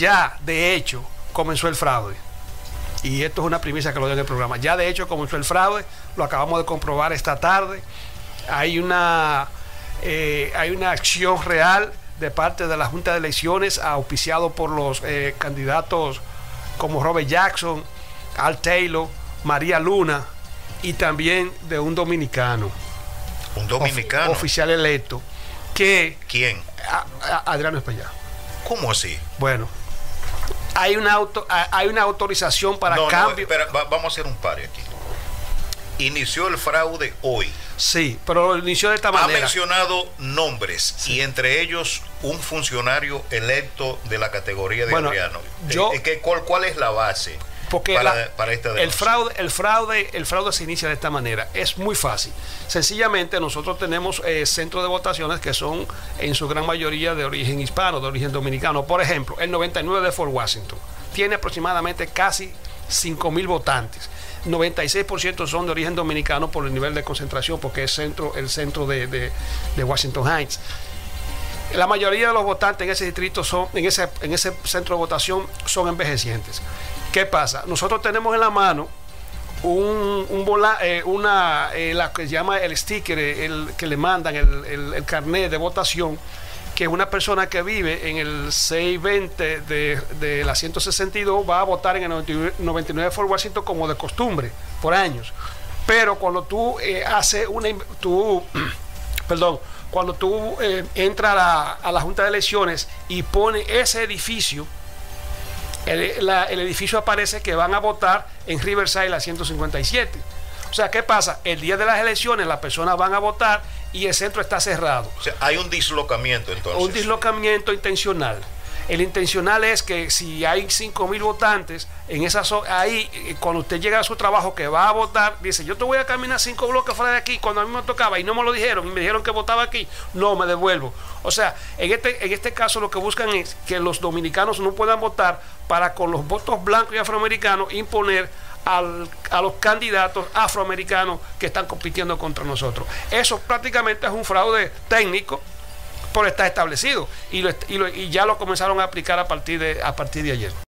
ya de hecho comenzó el fraude. Y esto es una primicia que lo doy en el programa. Ya de hecho comenzó el fraude, lo acabamos de comprobar esta tarde. Hay una, eh, hay una acción real de parte de la Junta de Elecciones, auspiciado por los eh, candidatos como Robert Jackson, Al Taylor, María Luna y también de un dominicano. Un dominicano. oficial electo. Que, ¿Quién? Adriano España. ¿Cómo así? Bueno, hay una, auto, hay una autorización para cambio. espera, vamos a hacer un par aquí. Inició el fraude hoy. Sí, pero lo inició de esta manera. Ha mencionado nombres y entre ellos un funcionario electo de la categoría de bueno, Adriano. Yo, ¿Qué, cuál, ¿Cuál es la base? Porque el fraude, el fraude, el fraude se inicia de esta manera. Es muy fácil. Sencillamente nosotros tenemos eh, centros de votaciones que son en su gran mayoría de origen hispano, de origen dominicano. Por ejemplo, el 99 de Fort Washington tiene aproximadamente casi 5 mil votantes. 96% son de origen dominicano por el nivel de concentración, porque es centro, el centro de, de Washington Heights. La mayoría de los votantes en ese distrito son, en ese, en ese centro de votación, son envejecientes. ¿Qué pasa? Nosotros tenemos en la mano un, eh, una, eh, que se llama el sticker, el, que le mandan, el, el, carnet de votación, que una persona que vive en el 620 de, de, la 162 va a votar en el 99 de Fort Washington como de costumbre, por años. Pero cuando tú eh, haces una... Tú, perdón, cuando tú entras a a la Junta de Elecciones y pones ese edificio, el, edificio aparece que van a votar en Riverside la 157. O sea, ¿qué pasa? El día de las elecciones las personas van a votar y el centro está cerrado. O sea, hay un dislocamiento entonces. Un dislocamiento intencional. El intencional es que si hay 5 mil votantes, en esa ahí, eh, cuando usted llega a su trabajo que va a votar, dice, yo te voy a caminar cinco bloques fuera de aquí, cuando a mí me tocaba y no me lo dijeron, y me dijeron que votaba aquí, no, me devuelvo. O sea, en este, en este caso lo que buscan es que los dominicanos no puedan votar para con los votos blancos y afroamericanos imponer a los candidatos afroamericanos que están compitiendo contra nosotros. Eso prácticamente es un fraude técnico por estar establecido y, y, y ya lo comenzaron a aplicar a partir de, a partir de ayer.